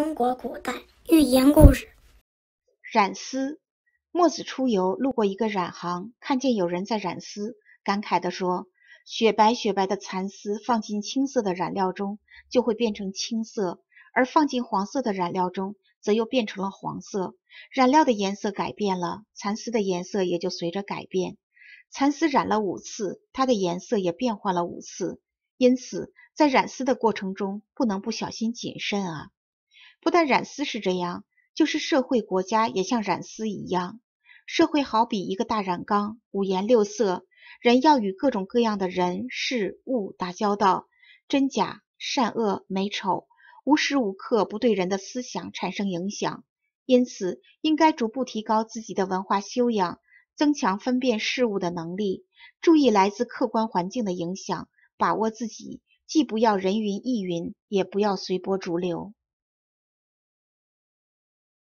中国古代寓言故事。染丝。墨子出游，路过一个染行，看见有人在染丝，感慨地说：“雪白雪白的蚕丝，放进青色的染料中，就会变成青色；而放进黄色的染料中，则又变成了黄色。染料的颜色改变了，蚕丝的颜色也就随着改变。蚕丝染了五次，它的颜色也变换了五次。因此，在染丝的过程中，不能不小心谨慎啊！不但染丝是这样。”就是社会、国家也像染丝一样，社会好比一个大染缸，五颜六色，人要与各种各样的人事物打交道，真假、善恶、美丑，无时无刻不对人的思想产生影响。因此，应该逐步提高自己的文化修养，增强分辨事物的能力，注意来自客观环境的影响，把握自己，既不要人云亦云，也不要随波逐流。